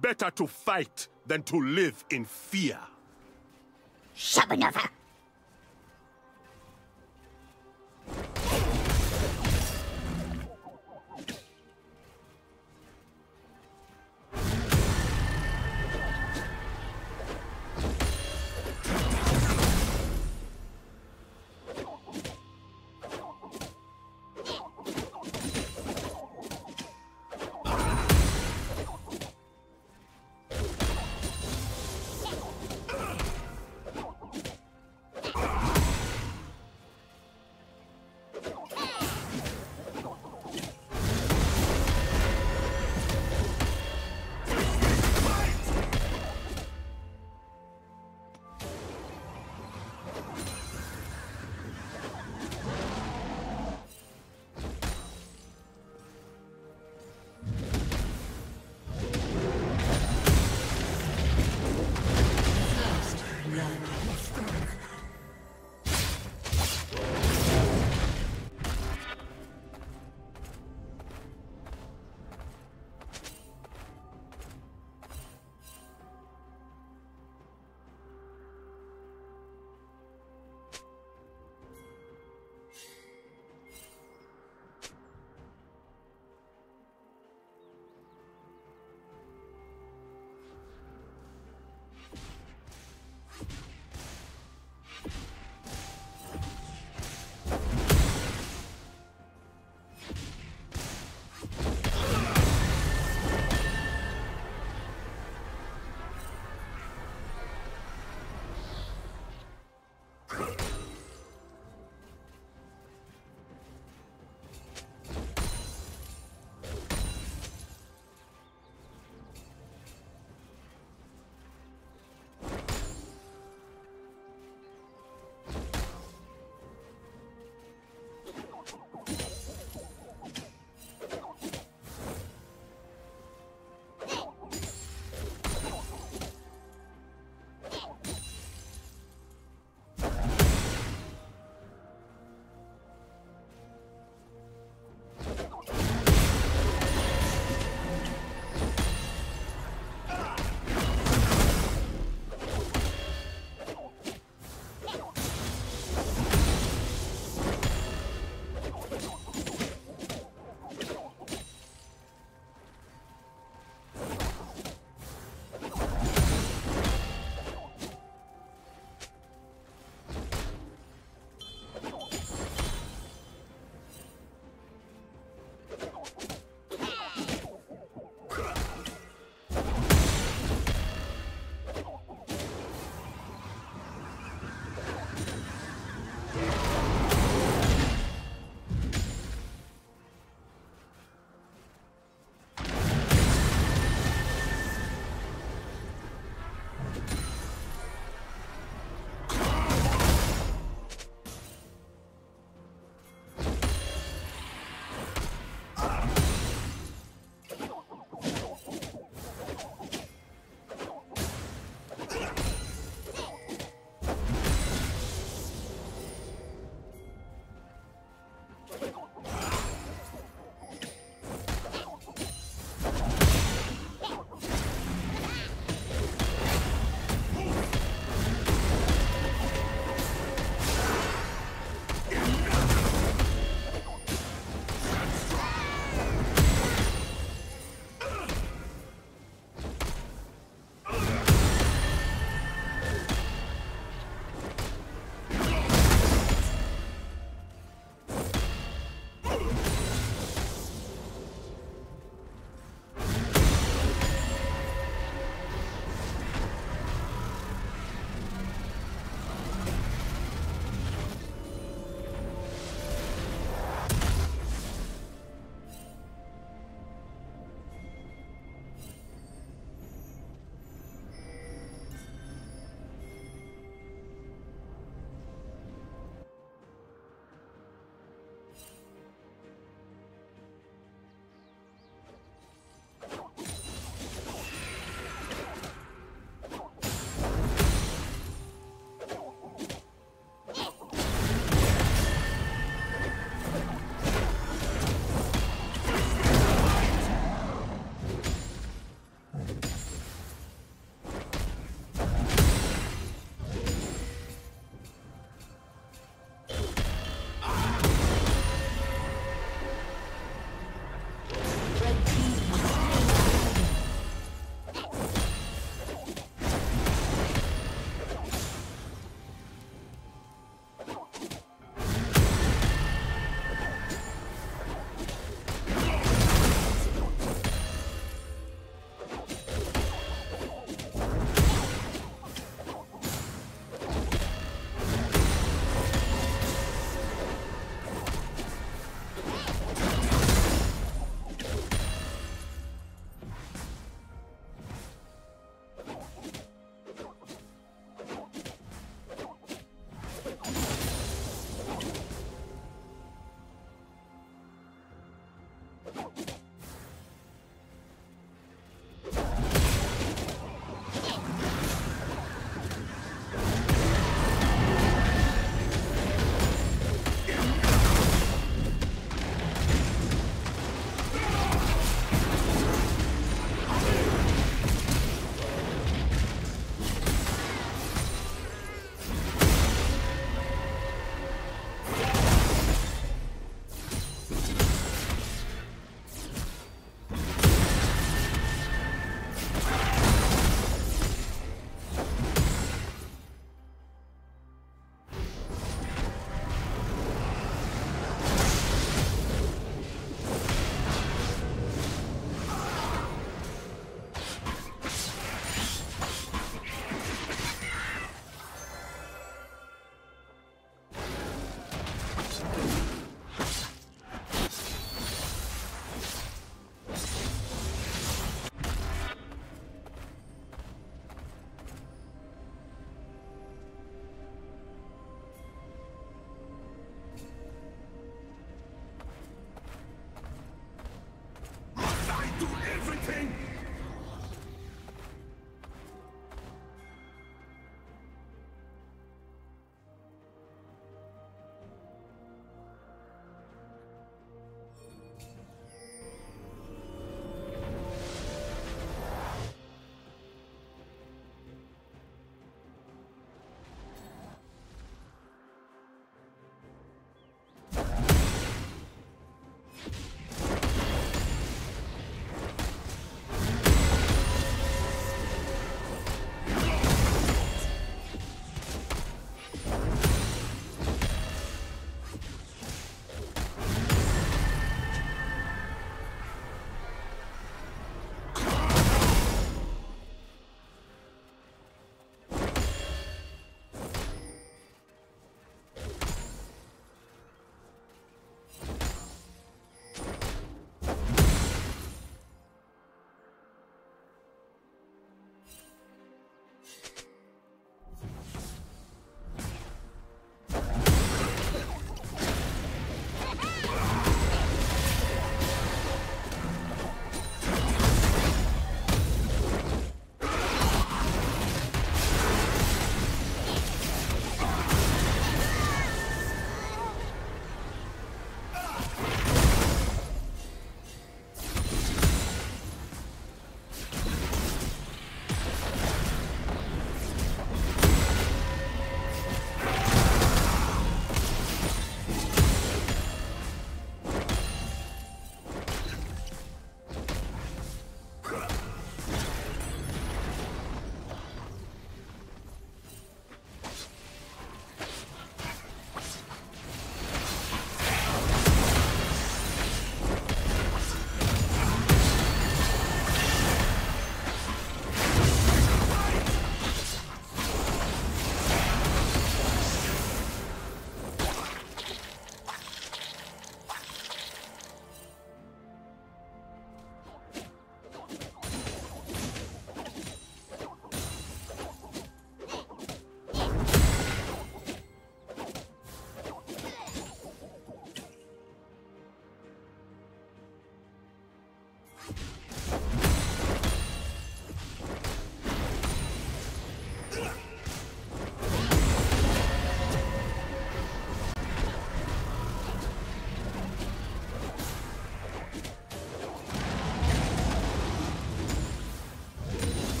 Better to fight than to live in fear. Shabanova!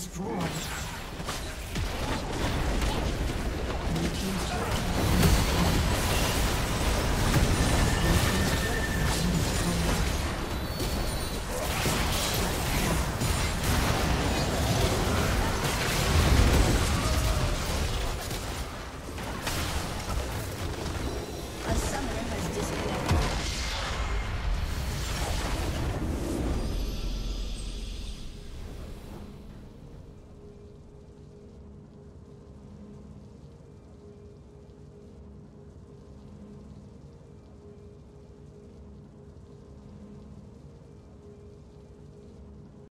destroyed.